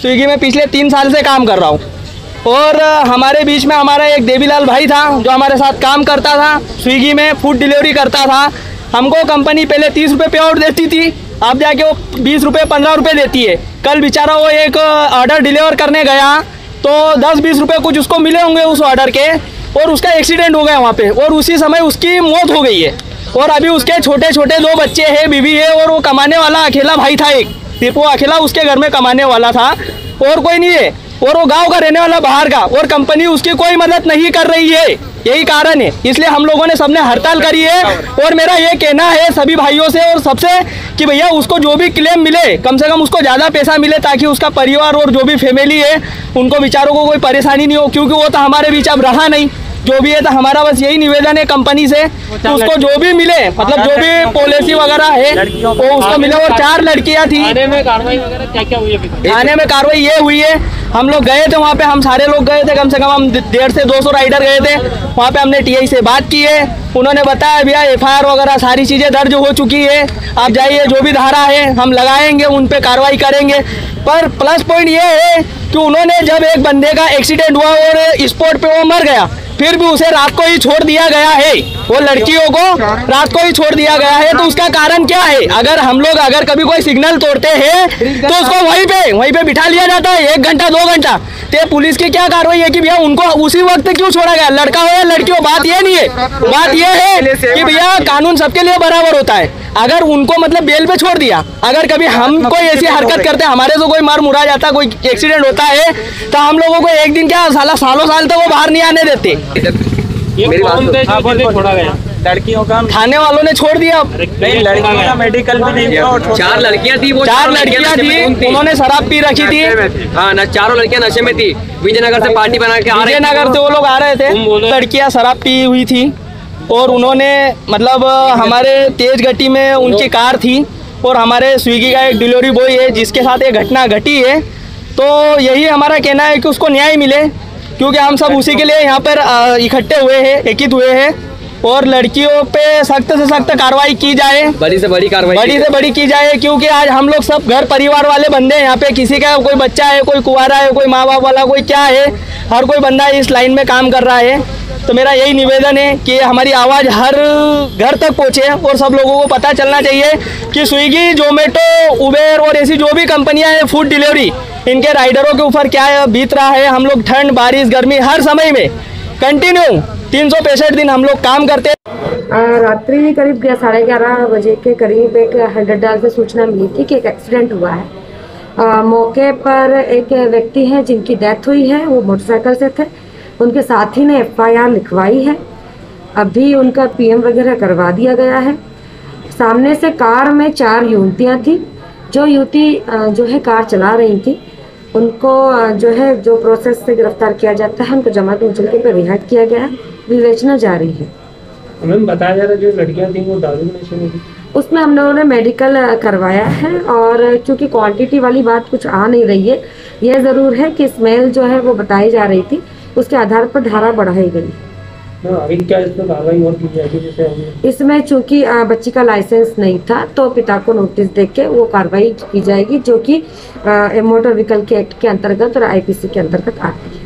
Swiggy में पिछले तीन साल से काम कर रहा हूँ। और हमारे बीच में हमारा एक देवीलाल भाई था, जो हमारे साथ काम करता था, स्विगी में फ़ूड डिलीवरी करता था। हमको कंपनी पहले तीस रुपये पे आउट देती थी, अब जाके वो बीस रुपये पंद्रह रुपये देती है। कल बेचारा वो एक ऑर्डर डिलीवर करने गया तो दस बीस रुपये कुछ उसको मिले होंगे उस ऑर्डर के, और उसका एक्सीडेंट हो गया वहाँ पे, और उसी समय उसकी मौत हो गई है। और अभी उसके छोटे छोटे दो बच्चे हैं, बीवी है, और वो कमाने वाला अकेला भाई था एक सिर्फ़ वो अकेला उसके घर में कमाने वाला था। और कोई नहीं है। और वो गाँव का रहने वाला, बाहर का। और कंपनी उसकी कोई मदद नहीं कर रही है। यही कारण है। इसलिए हम लोगों ने सबने हड़ताल करी है। और मेरा ये कहना है सभी भाइयों से और सबसे कि भैया उसको जो भी क्लेम मिले, कम से कम उसको ज़्यादा पैसा मिले ताकि उसका परिवार और जो भी फैमिली है, उनको बेचारों को कोई परेशानी नहीं हो, क्योंकि वो तो हमारे बीच अब रहा नहीं। जो भी है तो हमारा बस यही निवेदन है कंपनी से कि उसको जो भी मिले मतलब जो भी पॉलिसी वगैरह है वो उसको मिले और चार लड़कियाँ थी। थाने में कार्रवाई वगैरह क्या क्या हुई अभी थाने में कार्रवाई ये हुई है हम लोग गए थे वहाँ पे हम सारे लोग गए थे कम से कम हम डेढ़ से दो सौ राइडर गए थे। वहाँ पे हमने टीआई से बात की है उन्होंने बताया भैया एफआईआर वगैरह सारी चीज़ें दर्ज हो चुकी है आप जाइए जो भी धारा है हम लगाएँगे उन पे कार्रवाई करेंगे। पर प्लस पॉइंट ये है कि उन्होंने जब एक बंदे का एक्सीडेंट हुआ और स्पॉट पे वो मर गया फिर भी उसे रात को ही छोड़ दिया गया है। वो लड़कियों को रात को ही छोड़ दिया गया है तो उसका कारण क्या है? अगर हम लोग अगर कभी कोई सिग्नल तोड़ते हैं तो उसको वहीं पे वहीं पे बिठा लिया जाता है, एक घंटा, दो घंटा। तो पुलिस की क्या कार्रवाई है कि भैया उनको उसी वक्त क्यों छोड़ा गया? लड़का हो या लड़की हो बात ये नहीं है। बात ये है कि भैया कानून सबके लिए बराबर होता है। अगर उनको मतलब बेल पे छोड़ दिया, अगर कभी हम कोई ऐसी हरकत करते हमारे से कोई मार मुरा जाता, कोई एक्सीडेंट होता है तो हम लोगों को एक दिन क्या, साला, सालों साल तक वो बाहर नहीं आने देते। मेरी बात जिसे छोड़ा गया? लड़कियों का थाने वालों ने छोड़ दिया। नहीं लड़कियों का मेडिकल भी नहीं हुआ चार लड़कियाँ थी वो चार लड़कियाँ थी। उन्होंने शराब पी रखी थी। हाँ ना चारों लड़कियाँ नशे में थी। विजयनगर से पार्टी बना के आ रही थी। विजयनगर से वो लोग आ रहे थे। लड़कियाँ शराब पी हुई थी और उन्होंने मतलब हमारे तेज गति में उनकी कार थी और हमारे स्विगी का एक डिलीवरी बॉय है जिसके साथ ये घटना घटी है। तो यही हमारा कहना है कि उसको न्याय मिले। क्योंकि हम सब उसी के लिए यहाँ पर इकट्ठे हुए हैं एकित हुए हैं। और लड़कियों पे सख्त से सख्त कार्रवाई की जाए। बड़ी से बड़ी कार्रवाई बड़ी से बड़ी की जाए क्योंकि आज हम लोग सब घर परिवार वाले बंदे हैं यहाँ पे किसी का कोई बच्चा है कोई कुंवारा है कोई माँ बाप वाला कोई क्या है हर कोई बंदा इस लाइन में काम कर रहा है। तो मेरा यही निवेदन है कि हमारी आवाज़ हर घर तक पहुँचे और सब लोगों को पता चलना चाहिए कि स्विगी जोमेटो उबेर और ऐसी जो भी कंपनियाँ हैं फ़ूड डिलीवरी इनके राइडरों के ऊपर क्या बीत रहा है। हम लोग ठंड बारिश गर्मी हर समय में कंटिन्यू तीन सौ पैंसठ दिन हम लोग काम करते रात्रि करीब साढ़े ग्यारह बजे के करीब एक हंड्रेड डाल से सूचना मिली थी कि एक एक्सीडेंट हुआ है। आ, मौके पर एक व्यक्ति है जिनकी डेथ हुई है वो मोटरसाइकिल से थे। उनके साथी ने एफआईआर लिखवाई है। अभी उनका पीएम वगैरह करवा दिया गया है। सामने से कार में चार युवतियाँ थी जो युवती जो है कार चला रही थी। उनको जो है जो प्रोसेस से गिरफ़्तार किया जाता है उनको जमात मुचलके पर रिहा किया गया है विवेचना जारी है। मैम बताया जा रहा है जो लड़कियाँ थी वो दारू नशे में थी? उसमें हम लोगों ने मेडिकल करवाया है और क्योंकि क्वांटिटी वाली बात कुछ आ नहीं रही है यह ज़रूर है कि स्मेल जो है वो बताई जा रही थी उसके आधार पर धारा बढ़ाई गई हाँ, अभी क्या इस कार्रवाई की जाएगी इसमें चूँकि बच्ची का लाइसेंस नहीं था तो पिता को नोटिस दे के वो कार्रवाई की जाएगी, जो कि मोटर व्हीकल के एक्ट के अंतर्गत और आईपीसी के अंतर्गत आती है।